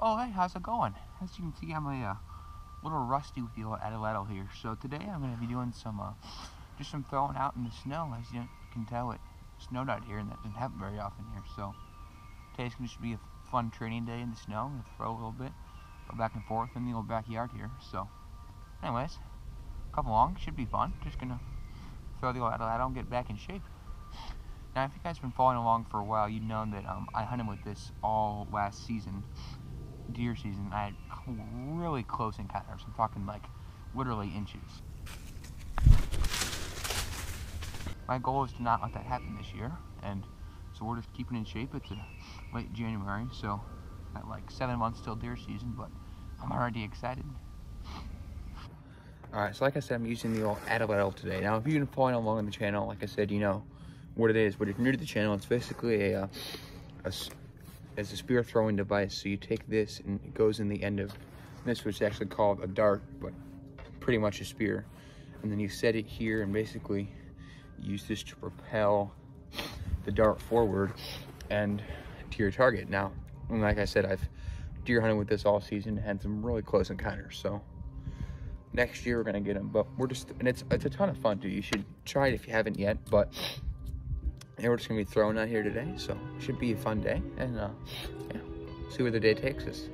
Oh, hey, how's it going? As you can see, I'm a uh, little rusty with the old Atlatl here. So today I'm going to be doing some, uh, just some throwing out in the snow. As you can tell, it snowed out here, and that doesn't happen very often here. So today's going to be a fun training day in the snow. I'm going to throw a little bit, go back and forth in the old backyard here. So, anyways, come along. Should be fun. Just going to throw the old Atlatl and get back in shape. Now, if you guys have been following along for a while, you'd know that um, I hunted with this all last season deer season, I had really close encounters. I'm talking like literally inches. My goal is to not let that happen this year, and so we're just keeping in shape. It's late January, so like seven months till deer season, but I'm already excited. Alright, so like I said, I'm using the old Atlatl today. Now, if you've been following along on the channel, like I said, you know what it is. But if you're new to the channel, it's basically a, uh, a as a spear throwing device. So you take this and it goes in the end of this, which is actually called a dart, but pretty much a spear. And then you set it here and basically use this to propel the dart forward and to your target. Now, like I said, I've deer hunted with this all season, and had some really close encounters. So next year we're gonna get them, but we're just, and it's, it's a ton of fun too. You should try it if you haven't yet, but and we're just gonna be throwing out here today, so it should be a fun day, and uh, yeah, see where the day takes us.